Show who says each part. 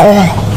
Speaker 1: Oh.